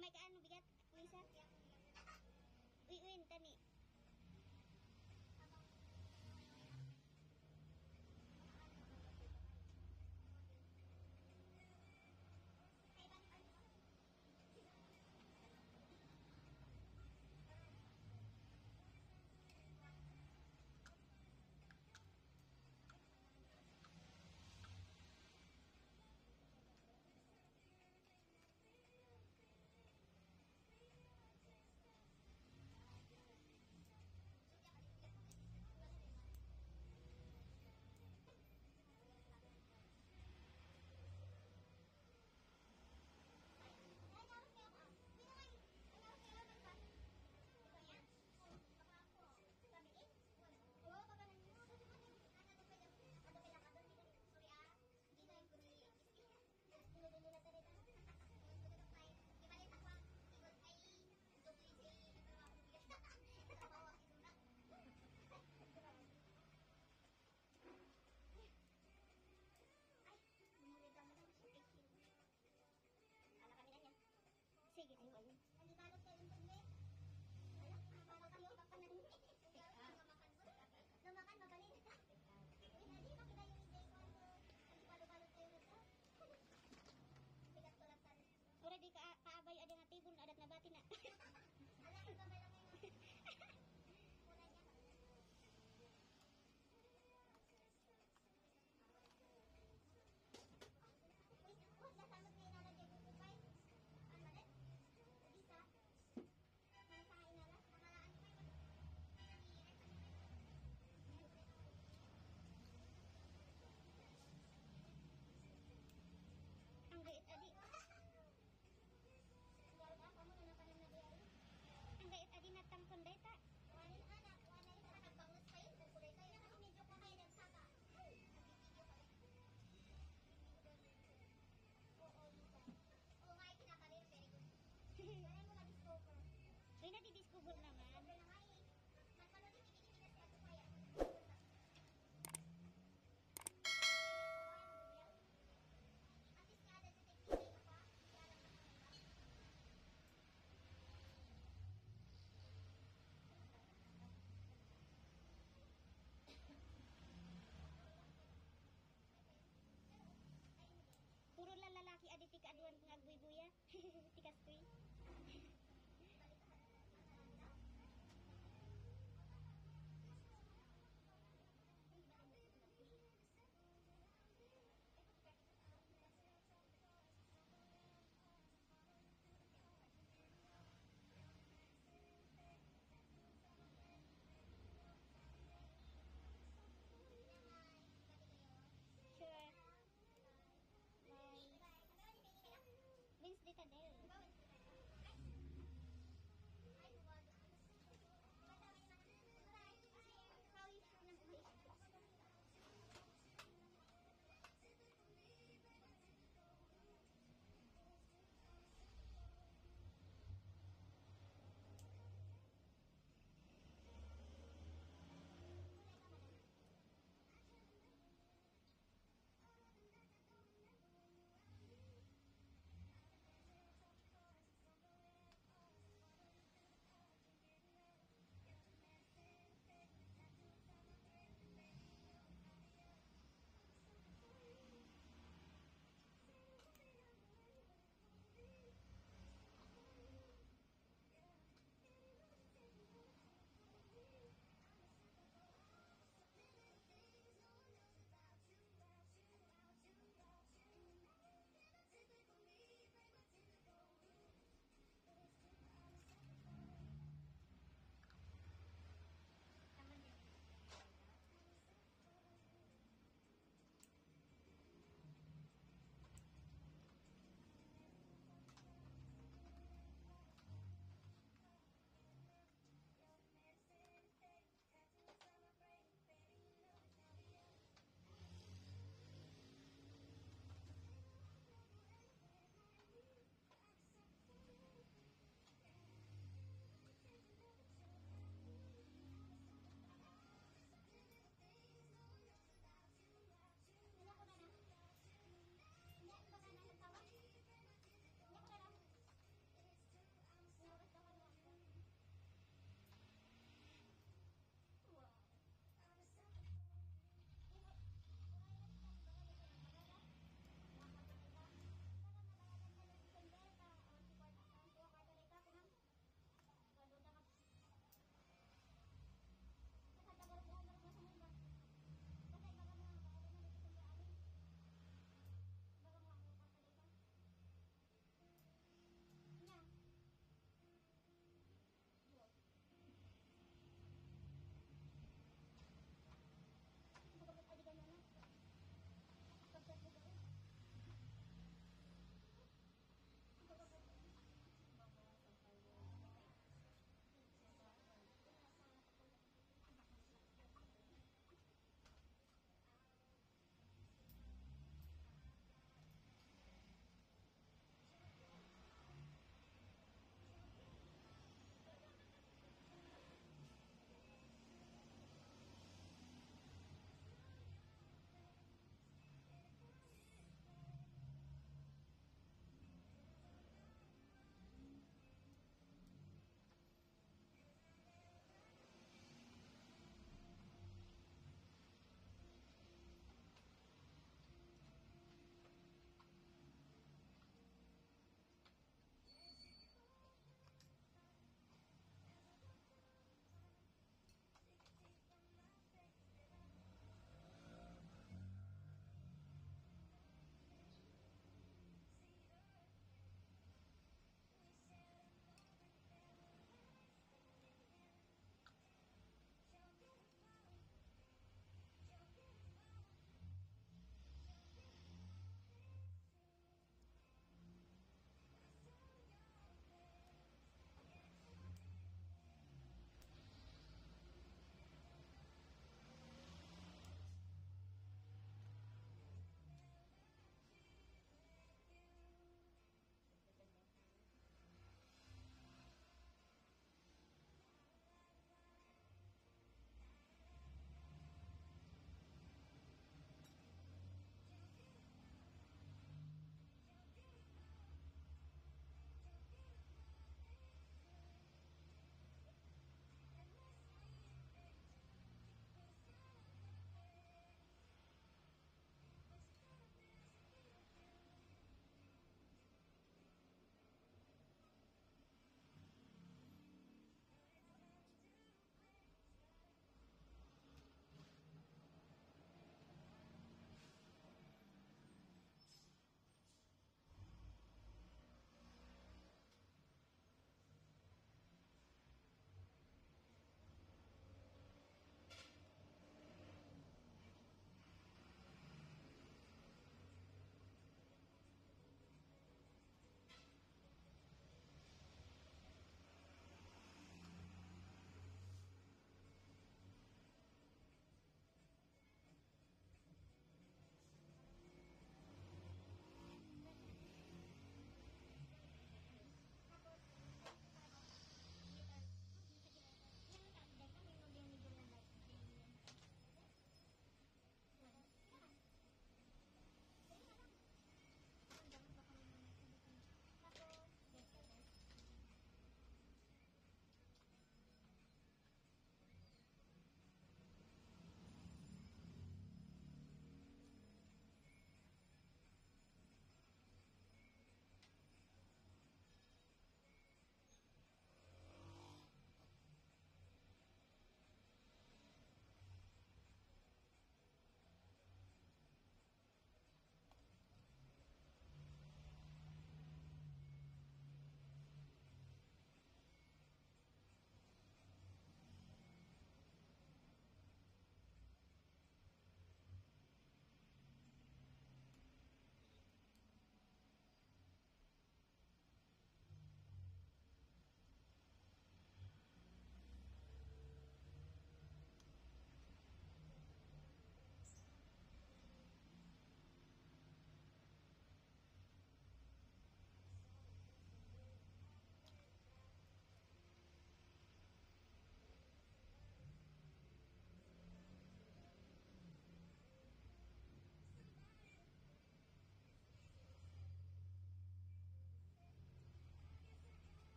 may kaano bigat, Lisa? Uy, uy, tani.